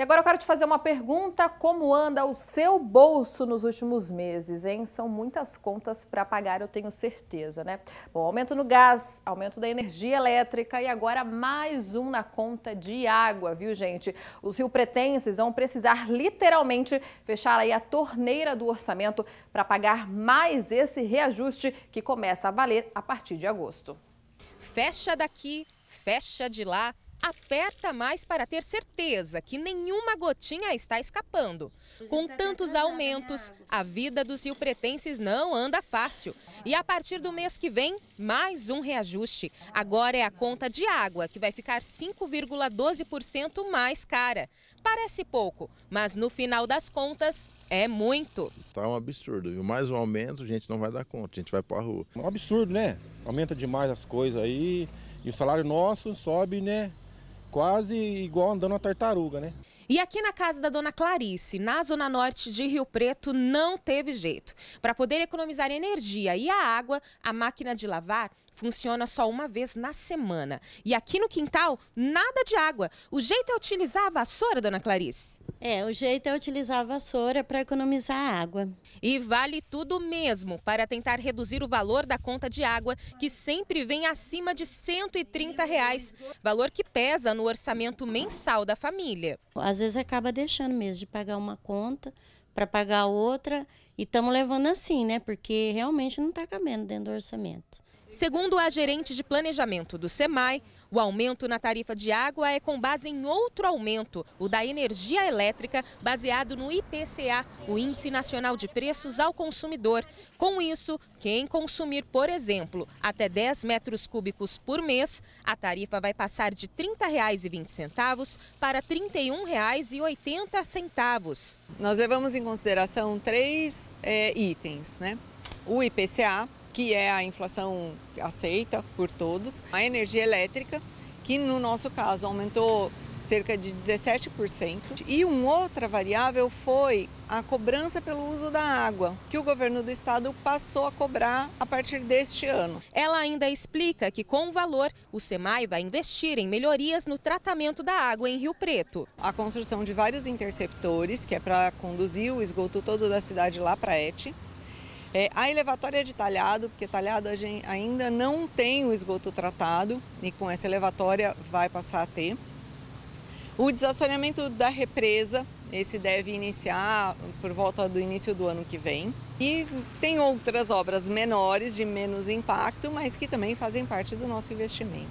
E agora eu quero te fazer uma pergunta: como anda o seu bolso nos últimos meses, hein? São muitas contas para pagar, eu tenho certeza, né? Bom, aumento no gás, aumento da energia elétrica e agora mais um na conta de água, viu, gente? Os rio-pretenses vão precisar literalmente fechar aí a torneira do orçamento para pagar mais esse reajuste que começa a valer a partir de agosto. Fecha daqui, fecha de lá aperta mais para ter certeza que nenhuma gotinha está escapando. Com tantos aumentos, a vida dos rio-pretenses não anda fácil. E a partir do mês que vem, mais um reajuste. Agora é a conta de água, que vai ficar 5,12% mais cara. Parece pouco, mas no final das contas é muito. Tá um absurdo. E mais um aumento, a gente não vai dar conta, a gente vai para a rua. É um absurdo, né? Aumenta demais as coisas aí. E o salário nosso sobe, né? Quase igual andando uma tartaruga, né? E aqui na casa da dona Clarice, na zona norte de Rio Preto, não teve jeito. Para poder economizar energia e a água, a máquina de lavar funciona só uma vez na semana. E aqui no quintal, nada de água. O jeito é utilizar a vassoura, dona Clarice? É, o jeito é utilizar a vassoura para economizar água. E vale tudo mesmo para tentar reduzir o valor da conta de água, que sempre vem acima de 130 reais, valor que pesa no orçamento mensal da família. Às vezes acaba deixando mesmo de pagar uma conta para pagar outra e estamos levando assim, né? Porque realmente não está cabendo dentro do orçamento. Segundo a gerente de planejamento do SEMAI, o aumento na tarifa de água é com base em outro aumento, o da energia elétrica, baseado no IPCA, o Índice Nacional de Preços ao Consumidor. Com isso, quem consumir, por exemplo, até 10 metros cúbicos por mês, a tarifa vai passar de R$ 30,20 para R$ 31,80. Nós levamos em consideração três é, itens, né? O IPCA, que é a inflação aceita por todos, a energia elétrica, que no nosso caso aumentou cerca de 17%. E uma outra variável foi a cobrança pelo uso da água, que o governo do estado passou a cobrar a partir deste ano. Ela ainda explica que com o valor, o SEMAI vai investir em melhorias no tratamento da água em Rio Preto. A construção de vários interceptores, que é para conduzir o esgoto todo da cidade lá para ETE. É, a elevatória de talhado, porque talhado a gente ainda não tem o esgoto tratado e com essa elevatória vai passar a ter. O desassoreamento da represa, esse deve iniciar por volta do início do ano que vem. E tem outras obras menores, de menos impacto, mas que também fazem parte do nosso investimento.